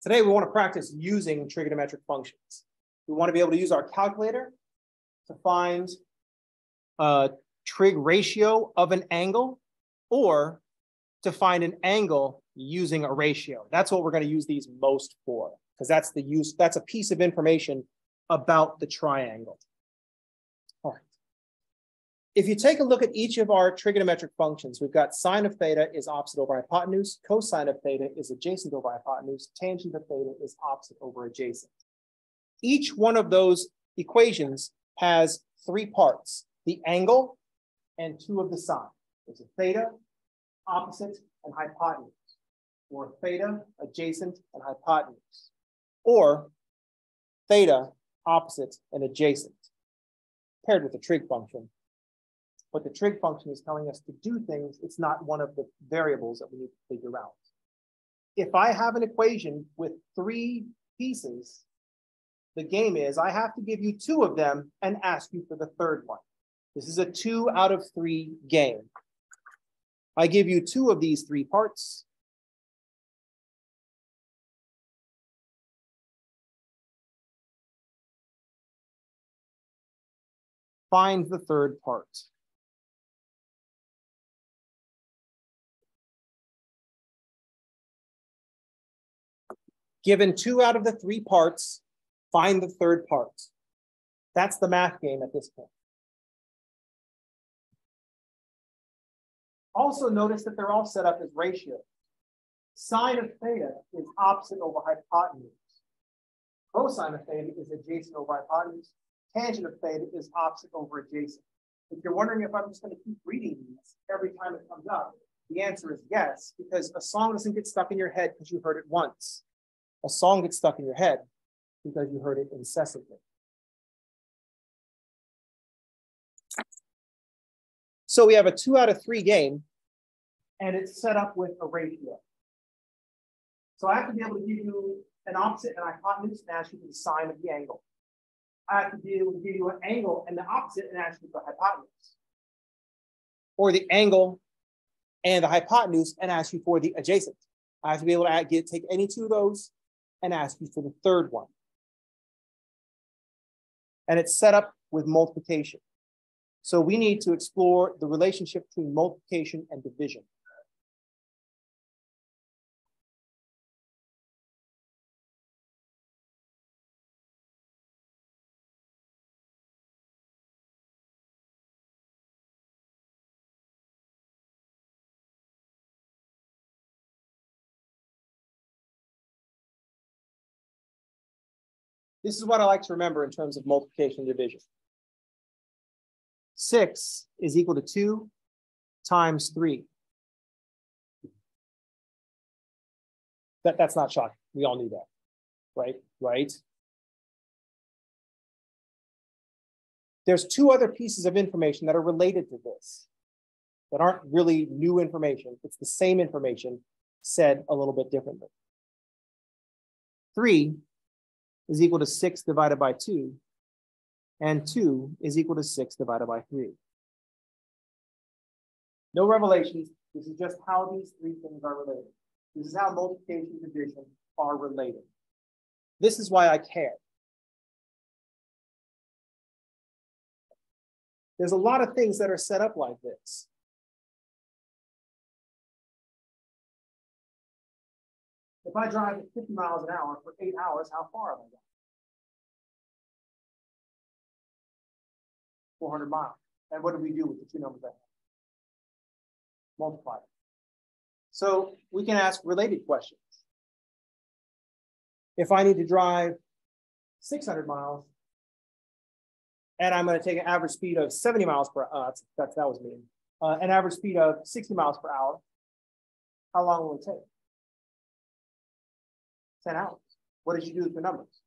Today, we want to practice using trigonometric functions. We want to be able to use our calculator to find a trig ratio of an angle or to find an angle using a ratio. That's what we're going to use these most for because that's the use, that's a piece of information about the triangle. If you take a look at each of our trigonometric functions, we've got sine of theta is opposite over hypotenuse, cosine of theta is adjacent over hypotenuse, tangent of theta is opposite over adjacent. Each one of those equations has three parts, the angle and two of the sine. There's a theta, opposite, and hypotenuse, or theta, adjacent, and hypotenuse, or theta, opposite, and adjacent, paired with the trig function. But the trig function is telling us to do things. It's not one of the variables that we need to figure out. If I have an equation with three pieces, the game is I have to give you two of them and ask you for the third one. This is a two out of three game. I give you two of these three parts. Find the third part. Given two out of the three parts, find the third part. That's the math game at this point. Also notice that they're all set up as ratios. Sine of theta is opposite over hypotenuse. Cosine of theta is adjacent over hypotenuse. Tangent of theta is opposite over adjacent. If you're wondering if I'm just going to keep reading these every time it comes up, the answer is yes, because a song doesn't get stuck in your head because you heard it once. A song gets stuck in your head because you heard it incessantly. So we have a two out of three game, and it's set up with a ratio. So I have to be able to give you an opposite and hypotenuse and ask you for the sine of the angle. I have to be able to give you an angle and the opposite and ask you for hypotenuse. Or the angle and the hypotenuse and ask you for the adjacent. I have to be able to get, take any two of those and ask you for the third one. And it's set up with multiplication. So we need to explore the relationship between multiplication and division. This is what I like to remember in terms of multiplication and division. Six is equal to two times three. That, that's not shocking. We all knew that, right? Right? There's two other pieces of information that are related to this that aren't really new information. It's the same information said a little bit differently. Three is equal to 6 divided by 2, and 2 is equal to 6 divided by 3. No revelations. This is just how these three things are related. This is how multiplication and division are related. This is why I care. There's a lot of things that are set up like this. If I drive at 50 miles an hour for eight hours, how far am I going? 400 miles. And what do we do with the two numbers I have? Multiply. So we can ask related questions. If I need to drive 600 miles, and I'm going to take an average speed of 70 miles per hour, uh, that's, that's, that was mean, uh, an average speed of 60 miles per hour, how long will it take? 10 hours. What did you do with the numbers?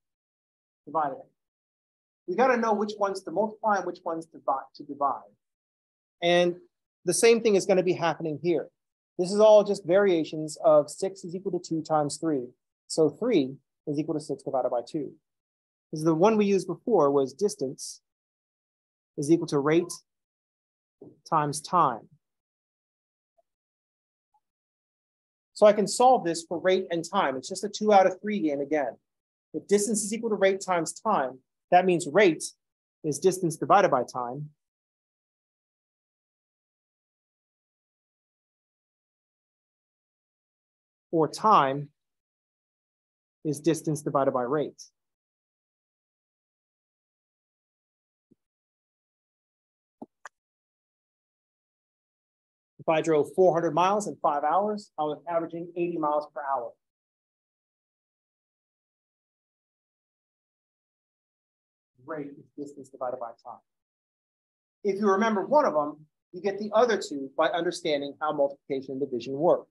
Divide it. We got to know which ones to multiply and which ones to divide, to divide. And the same thing is going to be happening here. This is all just variations of 6 is equal to 2 times 3. So 3 is equal to 6 divided by 2. Because the one we used before was distance is equal to rate times time. So I can solve this for rate and time. It's just a two out of three game again. If distance is equal to rate times time, that means rate is distance divided by time. Or time is distance divided by rate. If I drove 400 miles in five hours, I was averaging 80 miles per hour. Rate is distance divided by time. If you remember one of them, you get the other two by understanding how multiplication and division work.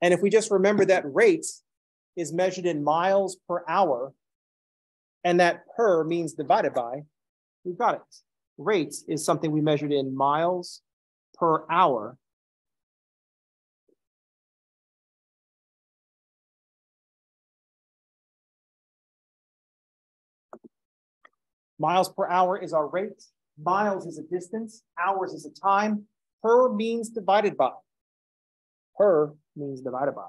And if we just remember that rate is measured in miles per hour, and that per means divided by, we've got it. Rate is something we measured in miles per hour. Miles per hour is our rate. Miles is a distance. Hours is a time. Per means divided by. Per means divided by.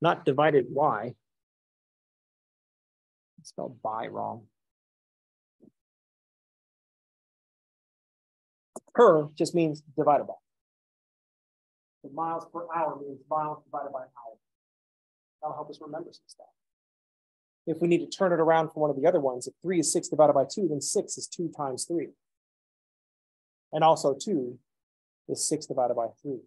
Not divided y. spelled by wrong. Per just means divided by. The miles per hour means miles divided by hour. That'll help us remember some stuff. If we need to turn it around for one of the other ones, if three is six divided by two, then six is two times three. And also two is six divided by three.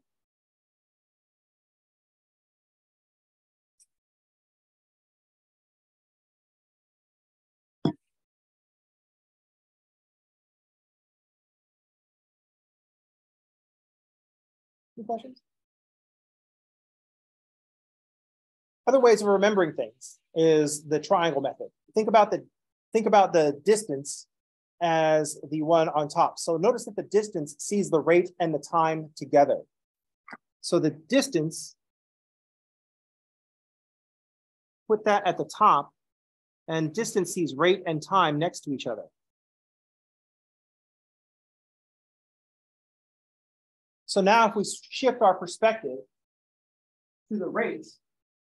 Any questions? Other ways of remembering things is the triangle method. Think about the think about the distance as the one on top. So notice that the distance sees the rate and the time together. So the distance, put that at the top, and distance sees rate and time next to each other. So now if we shift our perspective to the rate,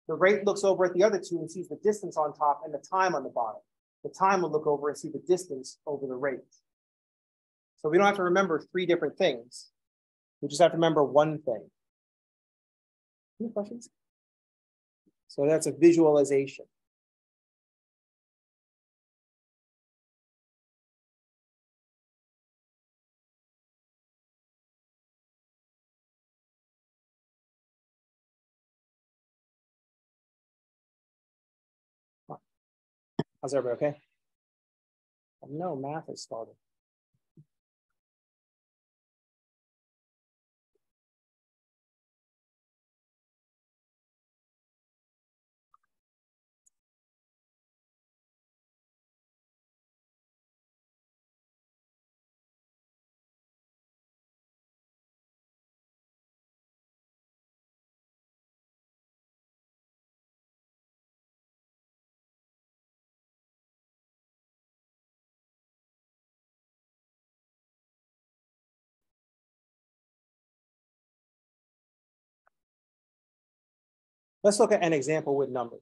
the rate looks over at the other two and sees the distance on top and the time on the bottom. The time will look over and see the distance over the rate. So we don't have to remember three different things. We just have to remember one thing. Any questions? So that's a visualization. How's everybody okay? Oh, no, math is started. Let's look at an example with numbers.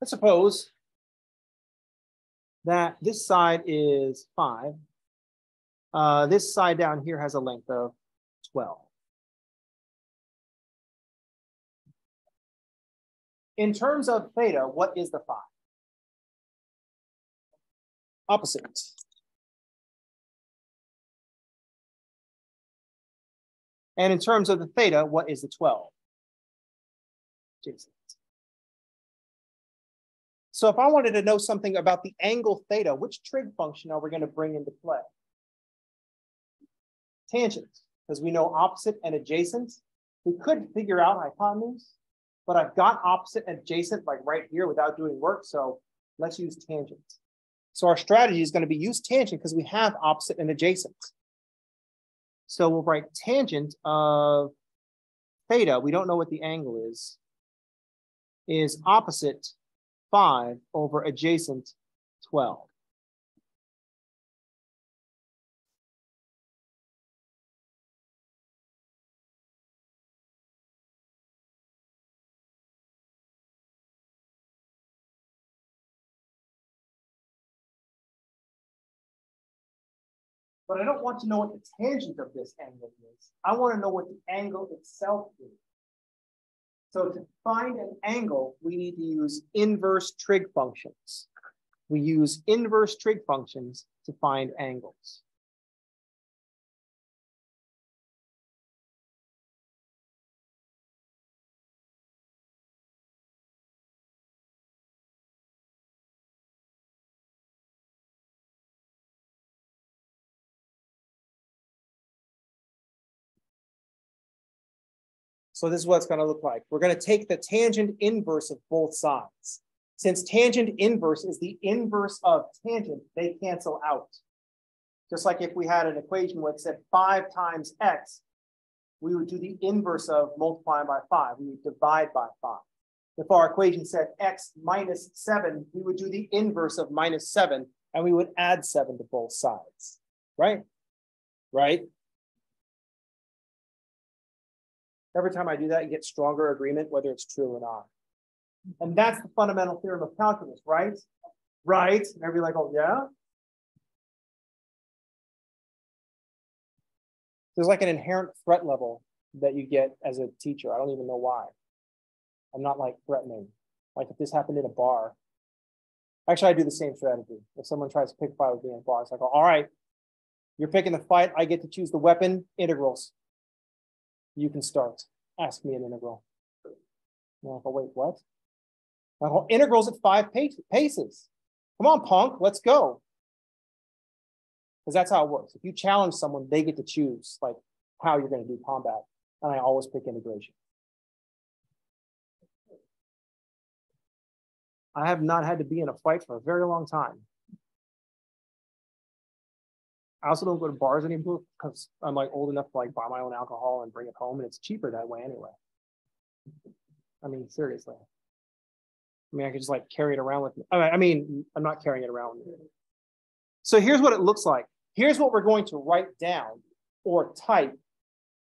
Let's suppose that this side is five. Uh, this side down here has a length of 12. In terms of theta, what is the five? Opposite. And in terms of the theta, what is the 12? Jason. So if I wanted to know something about the angle theta, which trig function are we going to bring into play? Tangent, because we know opposite and adjacent. We could figure out hypotenuse, but I've got opposite and adjacent like right here without doing work. So Let's use tangent. So our strategy is going to be use tangent because we have opposite and adjacent. So we'll write tangent of theta, we don't know what the angle is, is opposite 5 over adjacent 12. But I don't want to know what the tangent of this angle is. I want to know what the angle itself is. So to find an angle, we need to use inverse trig functions. We use inverse trig functions to find angles. So this is what it's going to look like. We're going to take the tangent inverse of both sides. Since tangent inverse is the inverse of tangent, they cancel out. Just like if we had an equation where it said 5 times x, we would do the inverse of multiplying by 5. We would divide by 5. If our equation said x minus 7, we would do the inverse of minus 7, and we would add 7 to both sides, right? Right? Every time I do that, you get stronger agreement, whether it's true or not. Mm-hmm. And that's the fundamental theorem of calculus, right? Right. And everybody like, oh, yeah? There's like an inherent threat level that you get as a teacher. I don't even know why. I'm not like threatening. Like if this happened in a bar, actually, I do the same strategy. If someone tries to pick a fight with me in a bar, it's like, all right, you're picking the fight. I get to choose the weapon integrals you can start. Ask me an integral. No, but wait, what? I Well, integrals at five paces. Come on, punk, let's go. Because that's how it works. If you challenge someone, they get to choose like how you're going to do combat. And I always pick integration. I have not had to be in a fight for a very long time. I also don't go to bars anymore because I'm like old enough to like buy my own alcohol and bring it home, and it's cheaper that way anyway. I mean, seriously. I mean, I could just like carry it around with me. I mean, I'm not carrying it around with me. So here's what it looks like. Here's what we're going to write down or type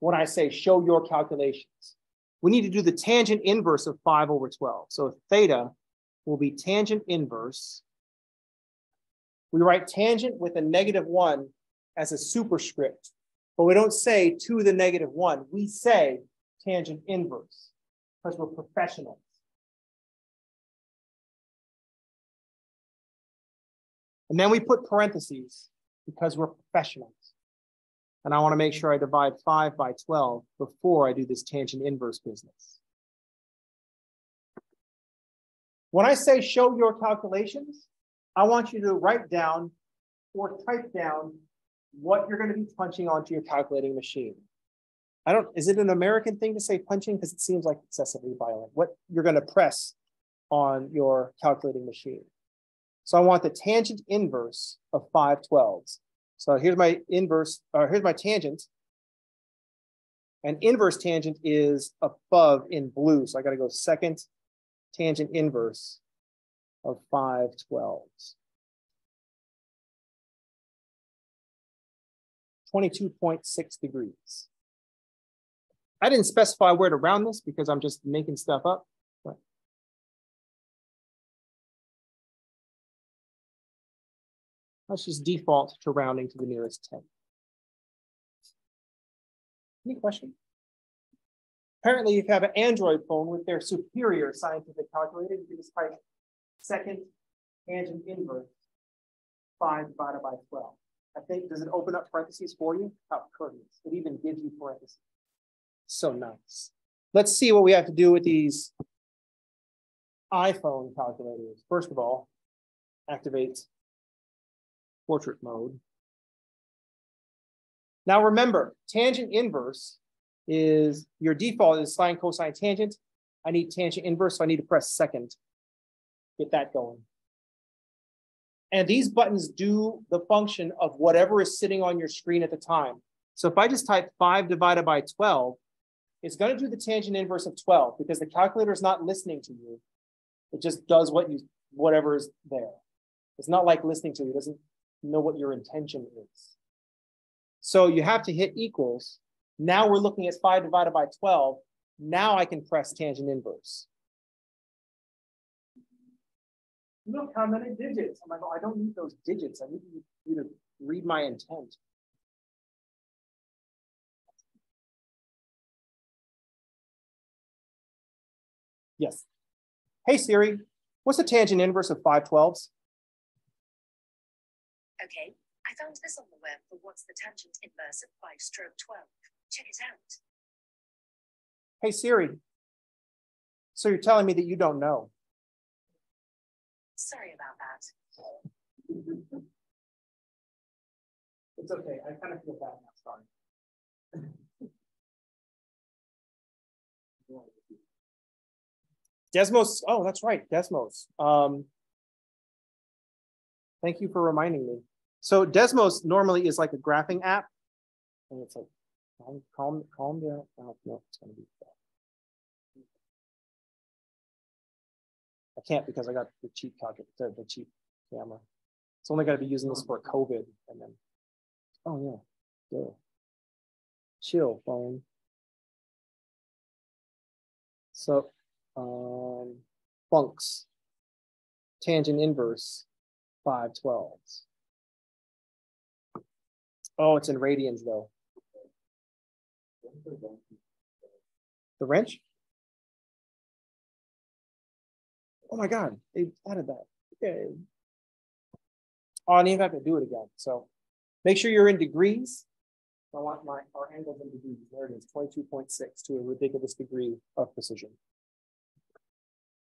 when I say show your calculations. We need to do the tangent inverse of 5 over 12. So theta will be tangent inverse. We write tangent with a negative 1 as a superscript, but we don't say to the negative one. We say tangent inverse because we're professionals. And then we put parentheses because we're professionals. And I want to make sure I divide 5 by 12 before I do this tangent inverse business. When I say show your calculations, I want you to write down or type down what you're going to be punching onto your calculating machine. I don't, is it an American thing to say punching? Because it seems like excessively violent. What you're going to press on your calculating machine. So I want the tangent inverse of 512s. So here's my inverse, or here's my tangent. And inverse tangent is above in blue. So I got to go second tangent inverse of 512s. 22.6 degrees. I didn't specify where to round this because I'm just making stuff up. But let's just default to rounding to the nearest 10. Any question? Apparently, if you have an Android phone with their superior scientific calculator, you can just type second tangent inverse 5 divided by 12. I think, does it open up parentheses for you? Oh, How courteous. It even gives you parentheses. So nice. Let's see what we have to do with these iPhone calculators. First of all, activate portrait mode. Now remember, tangent inverse is your default is sine, cosine, tangent. I need tangent inverse, so I need to press second. Get that going. And these buttons do the function of whatever is sitting on your screen at the time. So if I just type 5 divided by 12, it's going to do the tangent inverse of 12 because the calculator is not listening to you. It just does what you whatever is there. It's not like listening to you. It doesn't know what your intention is. So you have to hit equals. Now we're looking at 5 divided by 12. Now I can press tangent inverse. Look how many digits. I'm like, oh, I don't need those digits. I need you to read my intent. Yes. Hey Siri, what's the tangent inverse of 5 12s? Okay, I found this on the web for what's the tangent inverse of 5 stroke 12. Check it out. Hey Siri, so you're telling me that you don't know. Sorry about that. it's okay, I kind of feel bad now, sorry. Desmos, oh, that's right, Desmos. Um, thank you for reminding me. So Desmos normally is like a graphing app. And it's like, calm, calm, calm down. Oh, no, it's gonna be I can't because I got the cheap the, the cheap camera. It's only gotta be using this for COVID and then, oh yeah. Chill phone. So um, funks, tangent inverse, 512s. Oh, it's in radians though. The wrench? Oh my God, they added that. Okay. Oh, and you have to do it again. So make sure you're in degrees. I want my our angles in degrees. There it is, 22.6 to a ridiculous degree of precision.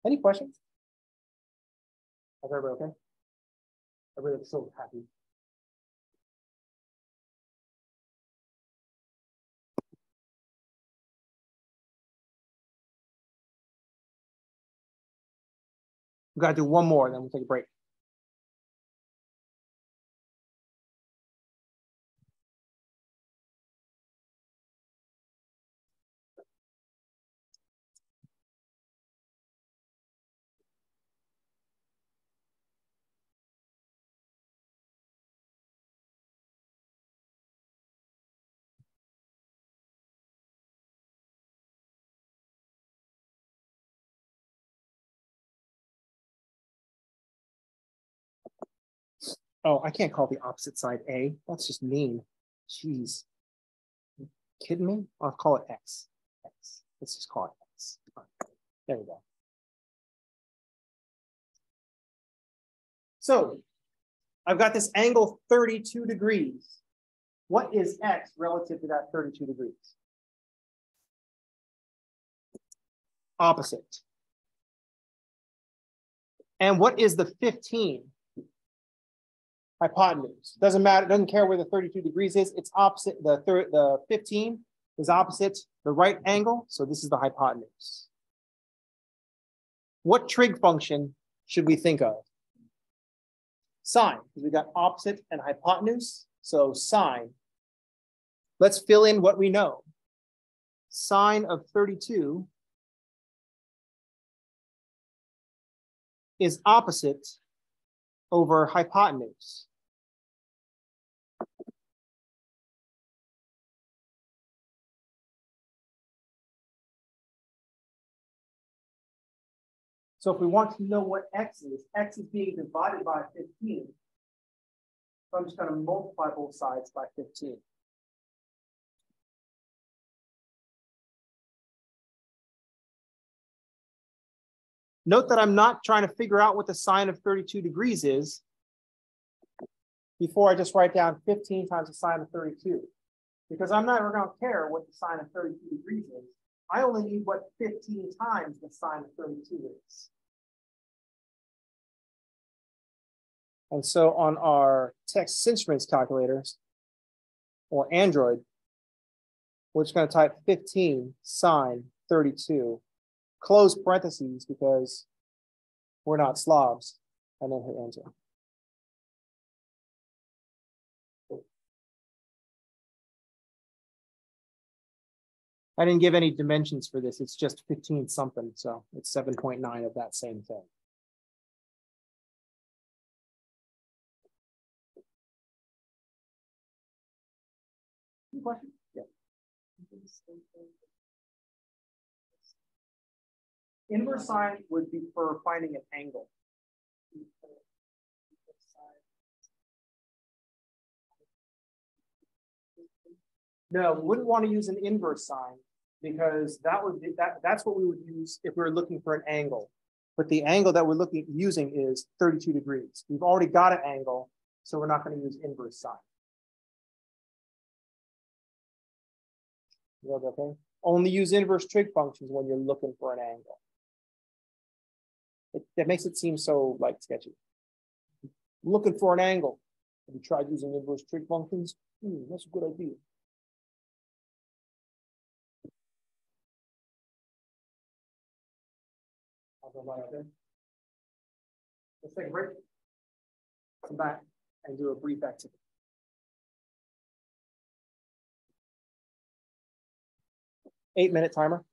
Any questions? Is everybody okay? Everybody's so happy. We got to do one more, then we'll take a break. Oh, I can't call the opposite side A. That's just mean. Jeez. kidding me? I'll call it X. X. Let's just call it X. There we go. So I've got this angle 32 degrees. What is X relative to that 32 degrees? Opposite. And what is the 15 hypotenuse. Doesn't matter, doesn't care where the 32 degrees is. It's opposite, the, third, the 15 is opposite the right angle. So this is the hypotenuse. What trig function should we think of? Sine, because we got opposite and hypotenuse. So sine. Let's fill in what we know. Sine of 32 is opposite over hypotenuse. So if we want to know what x is, x is being divided by 15. So I'm just going to multiply both sides by 15. Note that I'm not trying to figure out what the sine of 32 degrees is before I just write down 15 times the sine of 32. Because I'm not going to care what the sine of 32 degrees is. I only need what 15 times the sine of 32 is. And so on our Texas Instruments calculators or Android, we're just going to type 15 sine 32, close parentheses because we're not slobs, and then hit enter. I didn't give any dimensions for this. It's just 15 something. So it's 7.9 of that same thing. Question? Yeah. Inverse sine would be for finding an angle. No, we wouldn't want to use an inverse sine because that would be, that that's what we would use if we were looking for an angle. But the angle that we're looking using is 32 degrees. We've already got an angle, so we're not going to use inverse sine. okay? Only use inverse trig functions when you're looking for an angle. It, that makes it seem so like sketchy. looking for an angle. Have you tried using inverse trig functions? Hmm, that's a good idea. Let's take a break. Come back and do a brief activity. Eight minute timer.